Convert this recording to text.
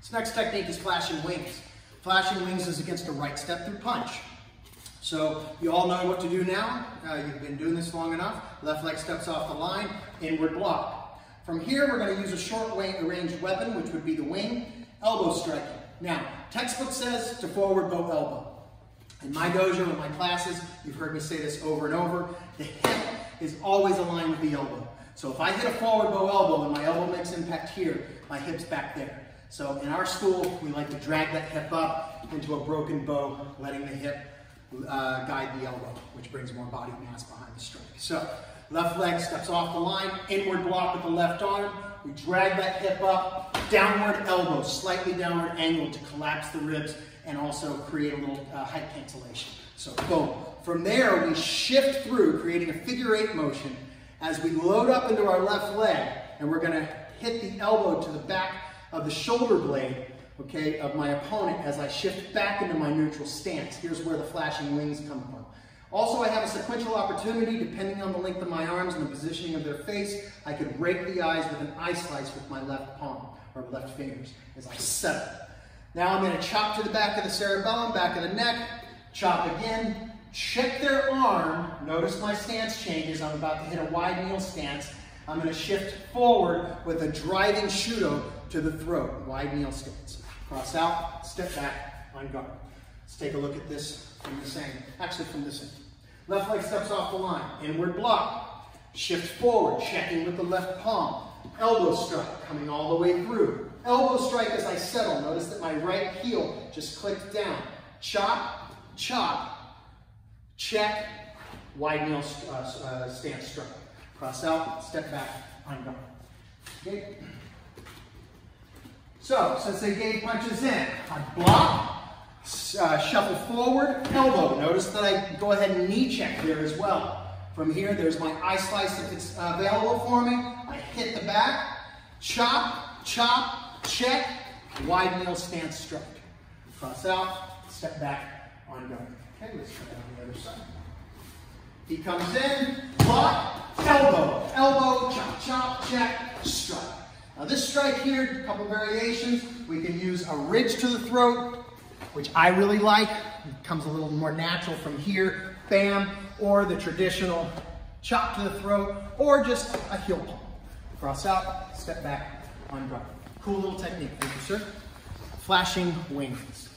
This next technique is flashing wings. Flashing wings is against a right step through punch. So you all know what to do now. Uh, you've been doing this long enough. Left leg steps off the line, inward block. From here, we're going to use a short range weapon, which would be the wing, elbow striking. Now, textbook says to forward bow elbow. In my dojo, in my classes, you've heard me say this over and over, the hip is always aligned with the elbow. So if I hit a forward bow elbow and my elbow makes impact here, my hip's back there. So in our school, we like to drag that hip up into a broken bow, letting the hip uh, guide the elbow, which brings more body mass behind the strike. So left leg steps off the line, inward block with the left arm. We drag that hip up, downward elbow, slightly downward angle to collapse the ribs and also create a little uh, height cancellation. So boom. From there, we shift through, creating a figure eight motion as we load up into our left leg, and we're gonna hit the elbow to the back of the shoulder blade okay, of my opponent as I shift back into my neutral stance. Here's where the flashing wings come from. Also, I have a sequential opportunity, depending on the length of my arms and the positioning of their face, I could rake the eyes with an eye slice with my left palm, or left fingers, as I settle. Now I'm gonna chop to the back of the cerebellum, back of the neck, chop again, check their arm, notice my stance changes, I'm about to hit a wide kneel stance, I'm gonna shift forward with a driving shuto to the throat, wide kneel stance. Cross out, step back, on guard. Let's take a look at this from the same, actually from this end. Left leg steps off the line, inward block. Shift forward, checking with the left palm. Elbow strike, coming all the way through. Elbow strike as I settle. Notice that my right heel just clicked down. Chop, chop, check, wide kneel uh, uh, stance strike. Cross out, step back, on guard. Okay. So, since they gave punches in, I block, uh, shuffle forward, elbow. Notice that I go ahead and knee check there as well. From here, there's my eye slice if it's available for me. I hit the back, chop, chop, check, wide kneel stance strike. Cross out, step back, on guard. Okay, let's try it on the other side. He comes in, block, elbow, elbow, chop, chop, check, strike. Now this strike here, a couple variations. We can use a ridge to the throat, which I really like. It comes a little more natural from here, bam, or the traditional chop to the throat, or just a heel palm. Cross out, step back, on. Cool little technique, thank you, sir. Flashing wings.